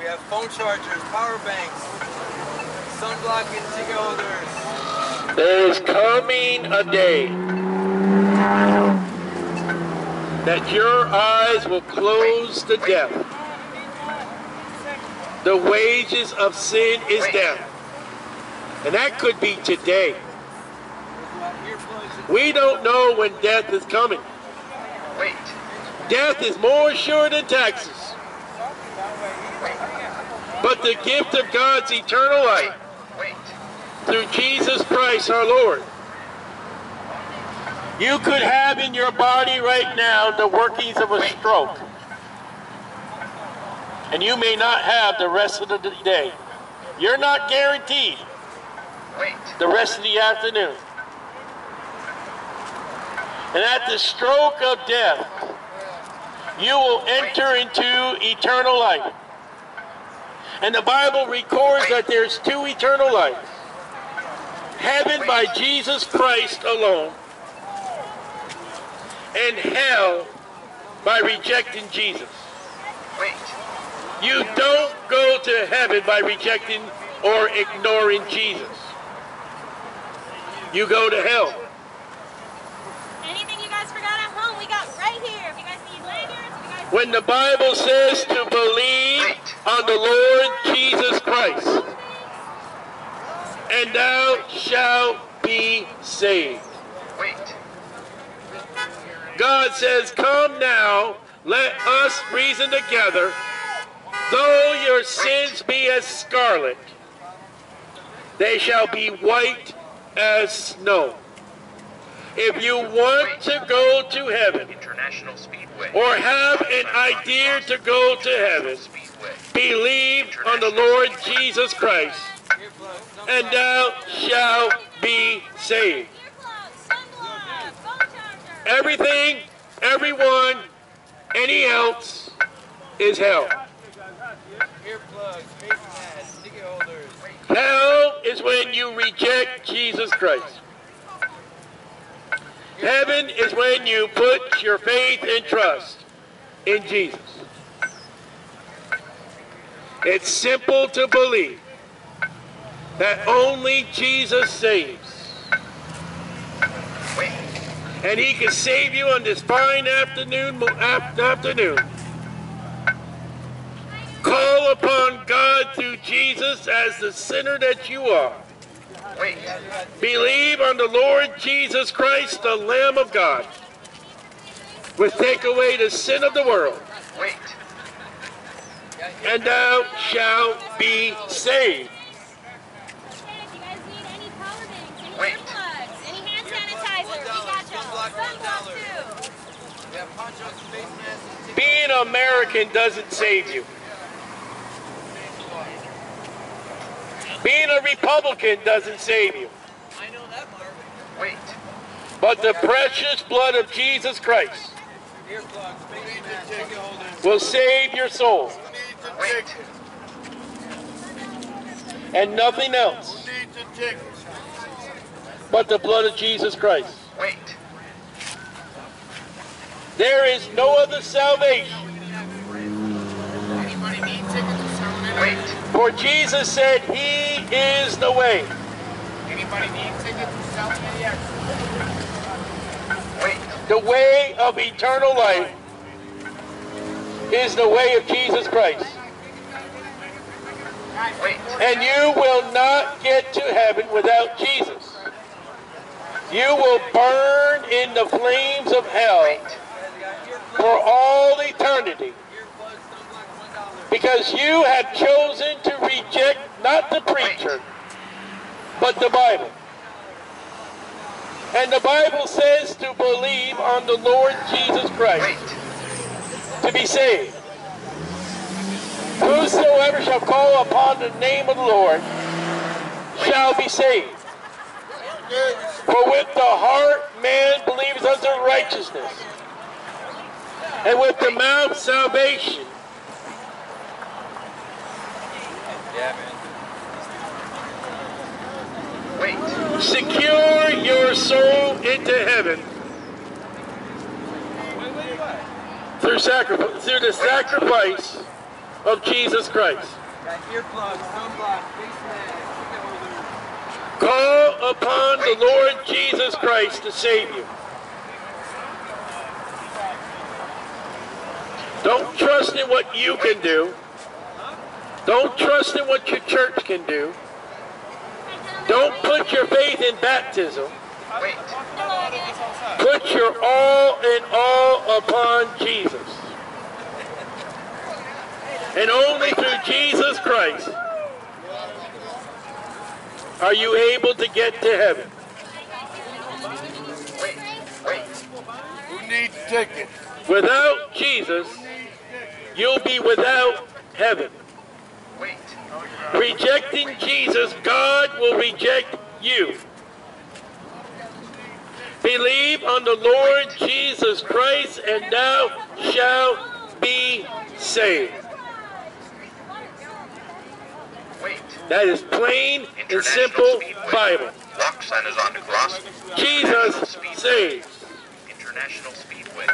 We have phone chargers, power banks, sunblock and ticket holders. There is coming a day that your eyes will close to death. The wages of sin is death. And that could be today. We don't know when death is coming. Wait. Death is more sure than taxes. But the gift of God's eternal life through Jesus Christ our Lord. You could have in your body right now the workings of a stroke. And you may not have the rest of the day. You're not guaranteed the rest of the afternoon. And at the stroke of death, you will enter into eternal life. And the Bible records that there's two eternal lives. Heaven by Jesus Christ alone, and hell by rejecting Jesus. Wait. You don't go to heaven by rejecting or ignoring Jesus. You go to hell. Anything you guys forgot at home, we got right here. If you guys need lanyards, if you guys When the Bible says to believe on the Lord Jesus Christ, and thou shalt be saved. Wait. God says, Come now, let us reason together. Though your sins be as scarlet, they shall be white as snow. If you want to go to heaven, or have an idea to go to heaven, Speedway. believe on the Lord Jesus Christ, and thou shalt be saved. Everything, everyone, any else is hell. Hell is when you reject Jesus Christ. Heaven is when you put your faith and trust in Jesus. It's simple to believe that only Jesus saves. And he can save you on this fine afternoon afternoon. Call upon God through Jesus as the sinner that you are. Believe on the Lord Jesus Christ, the Lamb of God, which take away the sin of the world. And thou shalt be saved. Hey, if you guys need any power banks, any Wait. earplugs, any hand sanitizer, we got y'all. Sunblock, Sunblock $1. too. We have ponchos, face masks, and ticket Being American doesn't save you. Being a Republican doesn't save you. I know that, Mark. Wait. But the precious blood of Jesus Christ Earplugs, face masks, ticket holders. will save your soul Wait. and nothing else but the blood of Jesus Christ. Wait. There is no other salvation. Wait. For Jesus said, He is the way. Wait. The way of eternal life is the way of Jesus Christ. And you will not get to heaven without Jesus. You will burn in the flames of hell for all eternity because you have chosen to reject not the preacher, but the Bible. And the Bible says to believe on the Lord Jesus Christ. To be saved. Whosoever shall call upon the name of the Lord shall be saved. For with the heart man believes unto righteousness, and with the mouth salvation. Yeah, man. Wait. Secure your soul into heaven through sacrifice, through the sacrifice of Jesus Christ. Got earplugs, sunblock, face mask, ticket holders. Call upon the Lord Jesus Christ to save you. Don't trust in what you can do. Don't trust in what your church can do. Don't put your faith in baptism. Wait. Put your all in all upon Jesus. And only through Jesus Christ are you able to get to heaven. Wait. Wait. Who needs tickets? Without Jesus, you'll be without heaven. Wait. Rejecting Jesus, God will reject you. Believe on the Lord Jesus Christ, and thou shalt be saved. That is plain and simple Bible. Walk is on Jesus saves. International Speedway.